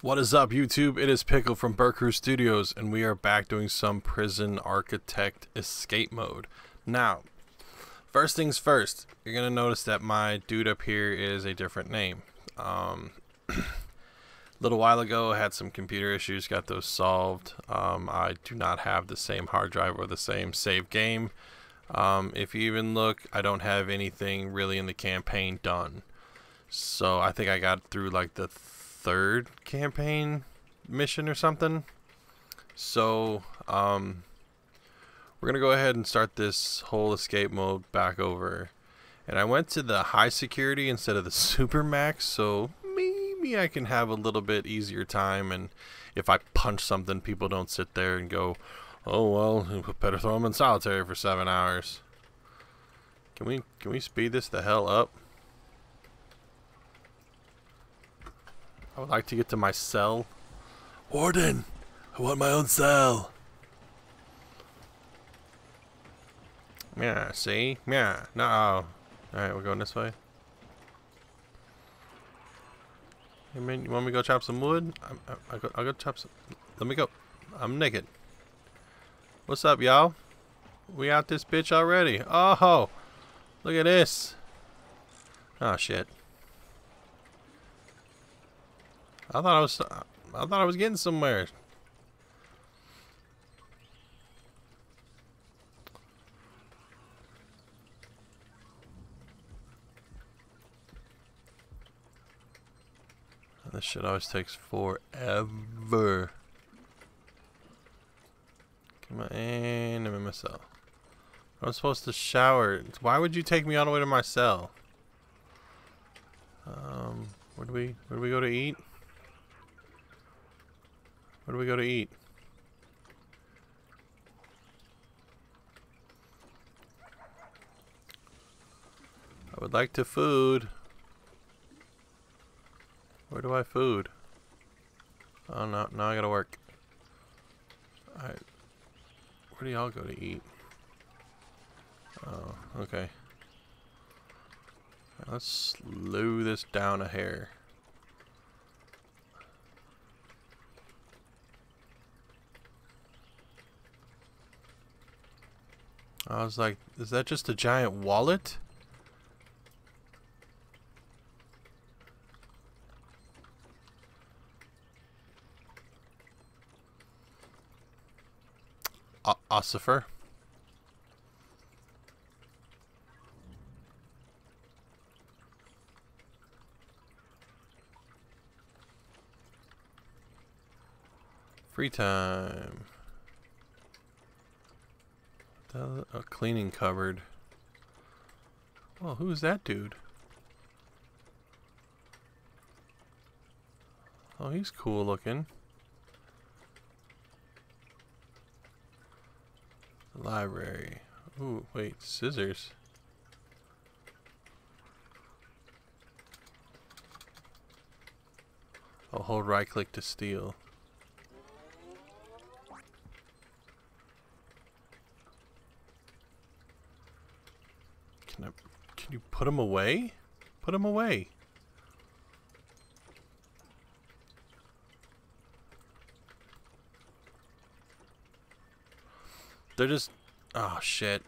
What is up, YouTube? It is Pickle from BerCrew Studios, and we are back doing some Prison Architect Escape Mode. Now, first things first, you're going to notice that my dude up here is a different name. Um, a little while ago, I had some computer issues, got those solved. Um, I do not have the same hard drive or the same save game. Um, if you even look, I don't have anything really in the campaign done. So I think I got through like the third campaign mission or something. So, um, we're going to go ahead and start this whole escape mode back over. And I went to the high security instead of the super max, so maybe I can have a little bit easier time. And if I punch something, people don't sit there and go, oh, well, better throw them in solitary for seven hours. Can we, can we speed this the hell up? I would like to get to my cell. Warden, I want my own cell. Yeah, see? Yeah, no. Alright, we're going this way. Hey man, you want me to go chop some wood? I, I, I'll, go, I'll go chop some. Let me go. I'm naked. What's up, y'all? We out this bitch already. Oh, look at this. Oh, shit. I thought I was I thought I was getting somewhere. This shit always takes forever. Come on, I'm in my cell. I'm supposed to shower. Why would you take me all the way to my cell? Um, where do we where do we go to eat? Where do we go to eat? I would like to food. Where do I food? Oh no, now I gotta work. Alright. Where do y'all go to eat? Oh, okay. Let's slow this down a hair. I was like, is that just a giant wallet? O Ossifer? Free time. The, a cleaning cupboard. Oh, well, who's that dude? Oh, he's cool looking. Library. Ooh, wait, scissors. I'll hold right click to steal. Can I, can you put them away? Put them away. They're just... Oh, shit.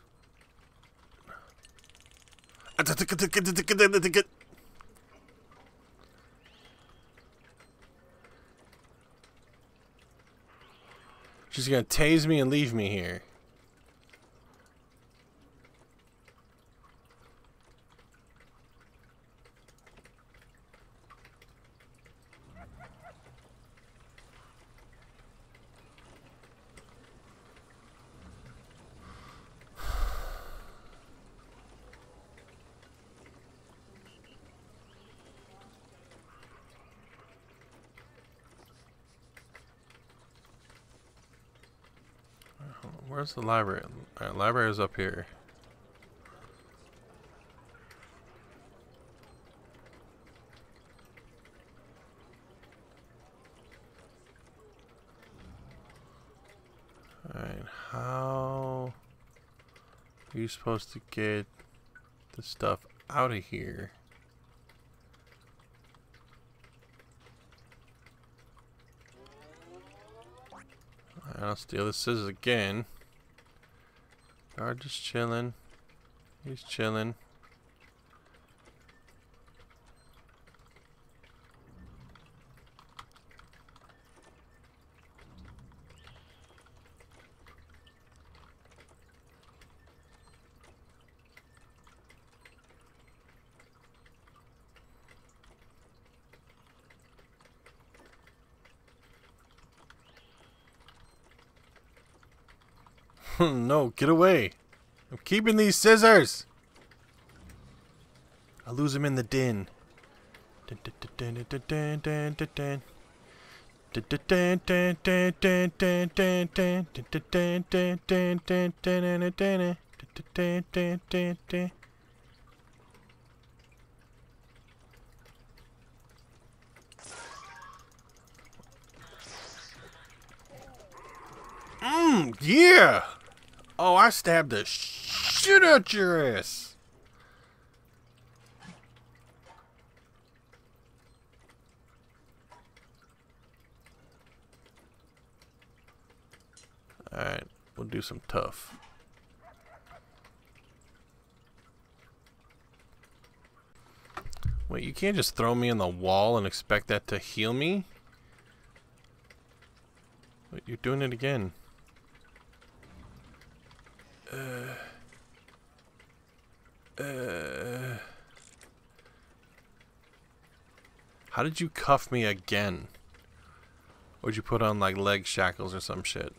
She's gonna tase me and leave me here. Where's the library? Alright, library is up here. Alright, how are you supposed to get the stuff out of here? I'll steal the scissors again. Guard just chilling. He's chilling. no, get away. I'm keeping these scissors. I lose them in the din. Mmm, yeah! Oh, I stabbed the shit out your ass. Alright, we'll do some tough. Wait, you can't just throw me in the wall and expect that to heal me? Wait, you're doing it again. Uh, uh, how did you cuff me again? Or would you put on like leg shackles or some shit?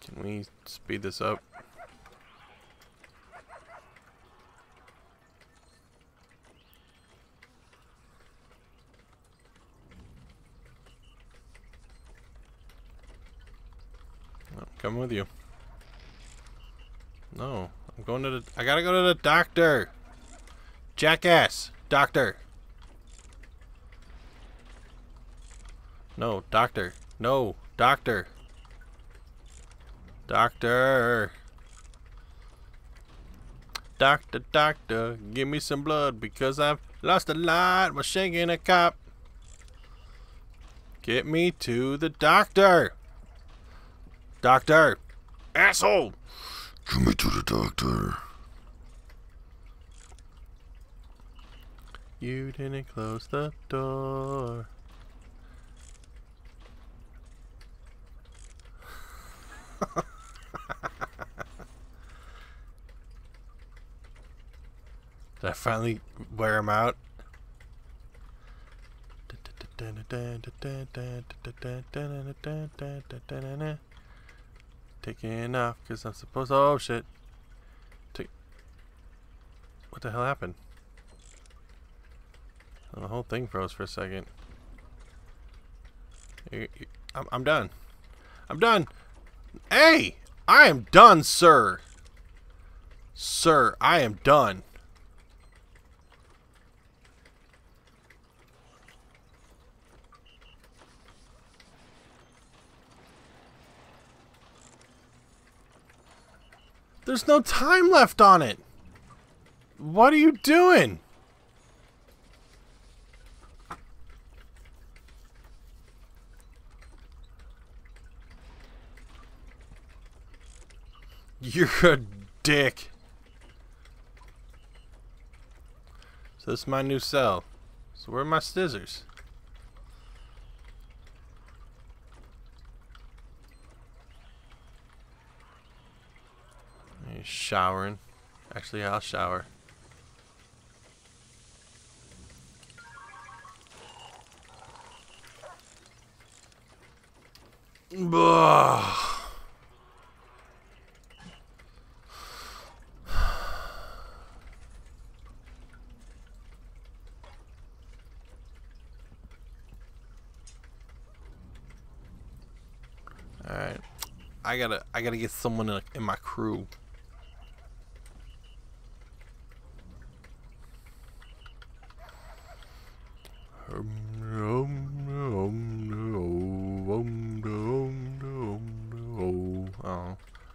Can we speed this up? Come with you. No, I'm going to the. I gotta go to the doctor. Jackass, doctor. No, doctor. No, doctor. Doctor. Doctor, doctor, give me some blood because I've lost a lot while shaking a cop. Get me to the doctor. Doctor! Asshole! Get me to the doctor. You didn't close the door. Did I finally wear him out? Taking off because I'm supposed to. Oh shit. Take. What the hell happened? Oh, the whole thing froze for a second. I'm, I'm done. I'm done. Hey! I am done, sir. Sir, I am done. There's no time left on it. What are you doing? You're a dick. So this is my new cell. So where are my scissors? Showering. Actually, I'll shower. Ugh. Alright. I gotta I gotta get someone in my crew. Oh,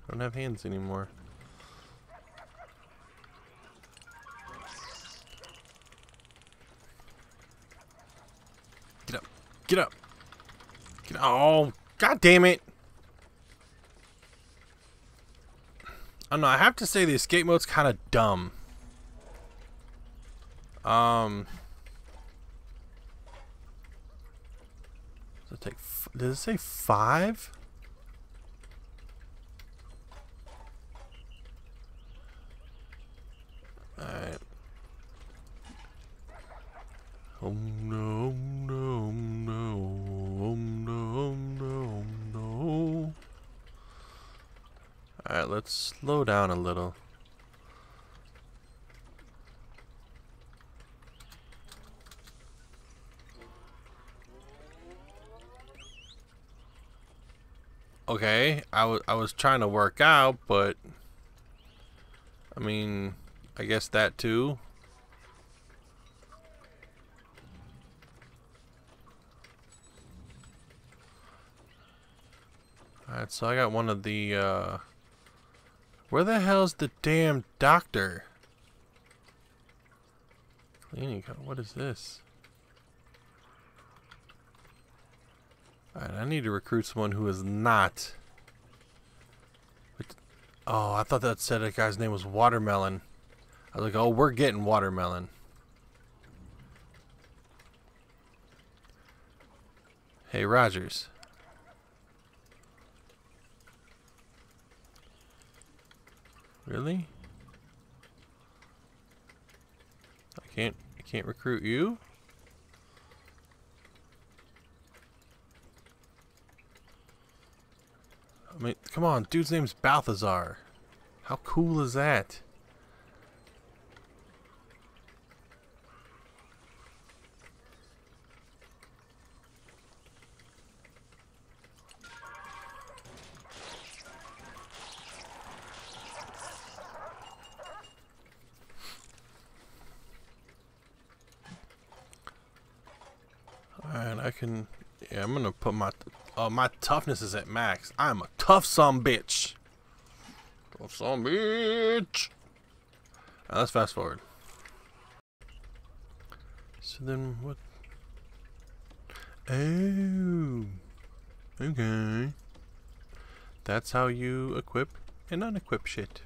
I don't have hands anymore. Get up. Get up. Get up. Oh, god damn it. I don't know. I have to say the escape mode's kind of dumb. Um. Does it take? Does it say five? Alright. Oh no, no, no, no, no. Alright, let's slow down a little. Okay, I was I was trying to work out, but I mean, I guess that too. Alright, so I got one of the, uh... Where the hell's the damn doctor? Cleaning, what is this? Alright, I need to recruit someone who is not... Oh, I thought that said a guy's name was Watermelon. I was like, oh, we're getting Watermelon. Hey, Rogers. Really? I can't I can't recruit you? I mean, come on, dude's name's Balthazar. How cool is that? Alright, I can... Yeah, I'm gonna put my... Uh, my toughness is at max. I'm a tough some bitch. Tough some bitch. Right, let's fast forward. So then what... Oh. Okay. That's how you equip and unequip shit.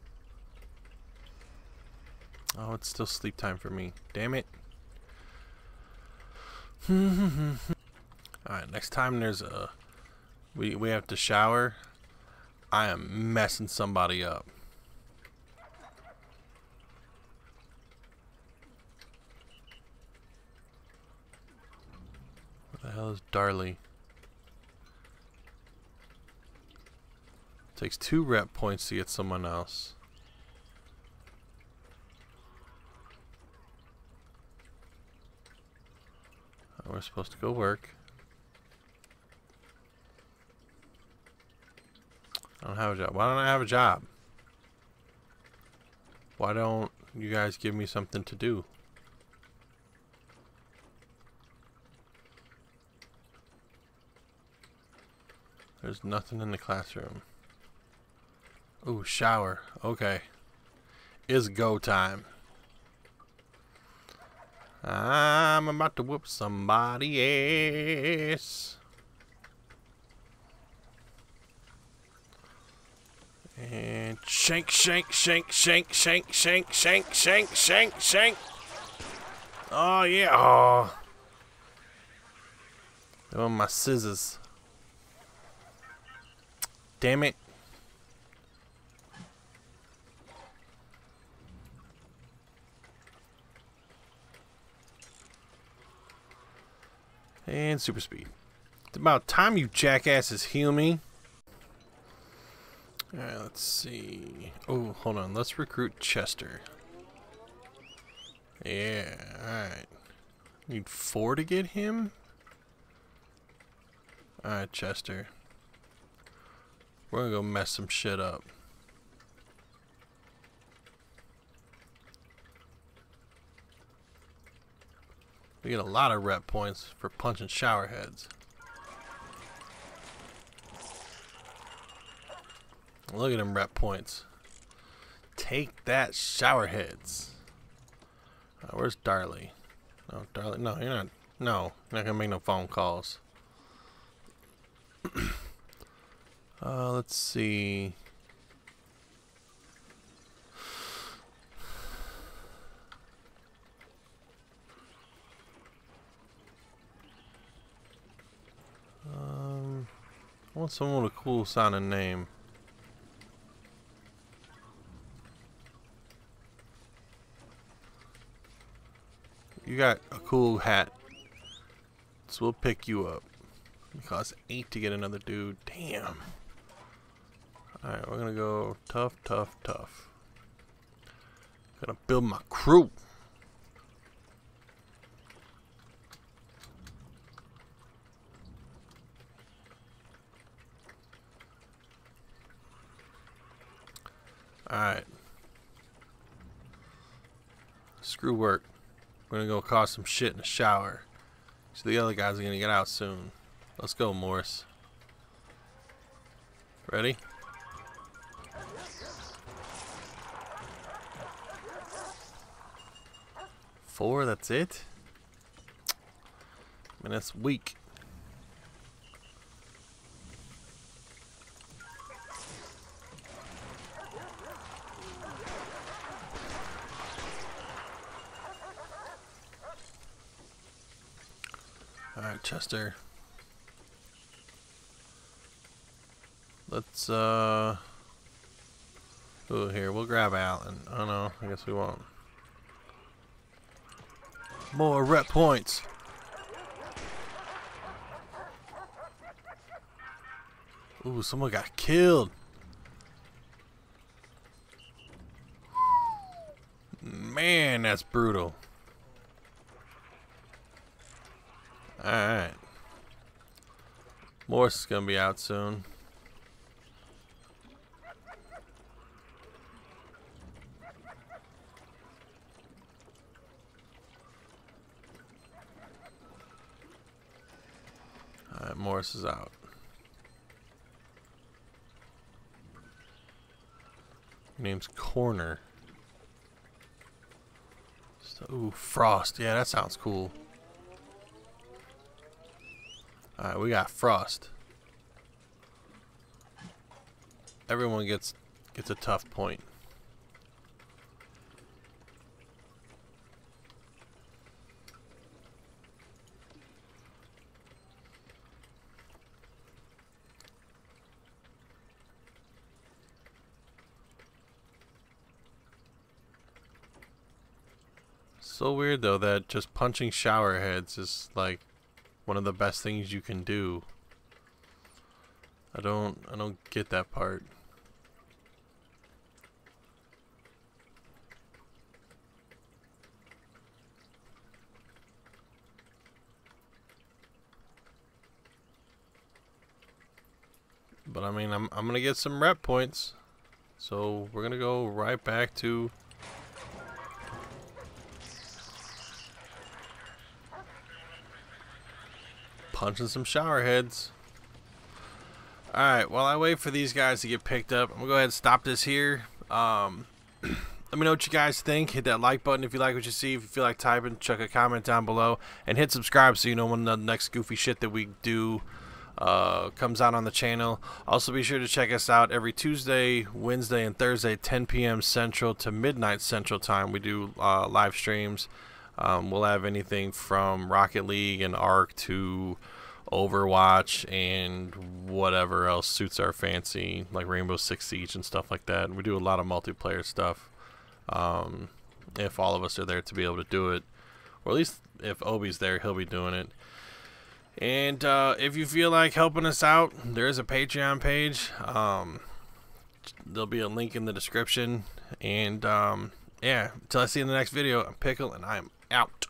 Oh, it's still sleep time for me. Damn it. Alright, next time there's a we we have to shower, I am messing somebody up. What the hell is Darley? Takes two rep points to get someone else. We're supposed to go work. I don't have a job. Why don't I have a job? Why don't you guys give me something to do? There's nothing in the classroom. Ooh, shower. Okay. It's go time. I'm about to whoop somebody ass. And shank, shank, shank, shank, shank, shank, shank, shank, shank, shank. Oh, yeah. Oh. Oh, my scissors. Damn it. And super speed. It's about time you jackasses heal me. Alright, let's see. Oh, hold on. Let's recruit Chester. Yeah, alright. Need four to get him? Alright, Chester. We're gonna go mess some shit up. We get a lot of rep points for punching shower Look at them rep points. Take that shower heads. Uh, where's Darley? No, Darley. No, you're not. No, you're not gonna make no phone calls. uh, let's see. Um, I want someone with a cool sounding name. You got a cool hat. So we'll pick you up. It costs eight to get another dude. Damn. Alright, we're gonna go tough, tough, tough. Gonna build my crew. Alright. Screw work. We're gonna go cause some shit in the shower. So the other guys are gonna get out soon. Let's go, Morris. Ready? Four, that's it? I mean, that's weak. Chester. Let's, uh... Oh, here, we'll grab Alan. Oh no, I guess we won't. More rep points! Ooh, someone got killed! Man, that's brutal. Alright. Morse is gonna be out soon. Alright, Morris is out. name's Corner. So, ooh, Frost. Yeah, that sounds cool. Alright, we got Frost. Everyone gets gets a tough point. So weird though that just punching shower heads is like one of the best things you can do. I don't I don't get that part. But I mean I'm I'm gonna get some rep points. So we're gonna go right back to punching some shower heads. Alright, while I wait for these guys to get picked up, I'm going to go ahead and stop this here. Um, let me know what you guys think. Hit that like button if you like what you see. If you feel like typing, chuck a comment down below. And hit subscribe so you know when the next goofy shit that we do uh, comes out on the channel. Also, be sure to check us out every Tuesday, Wednesday, and Thursday, 10 p.m. Central to midnight Central Time. We do uh, live streams. Um, we'll have anything from Rocket League and ARK to Overwatch and whatever else suits our fancy, like Rainbow Six Siege and stuff like that. we do a lot of multiplayer stuff. Um, if all of us are there to be able to do it, or at least if Obi's there, he'll be doing it. And uh, if you feel like helping us out, there is a Patreon page. Um, there'll be a link in the description. And um, yeah, until I see you in the next video, I'm Pickle, and I'm out.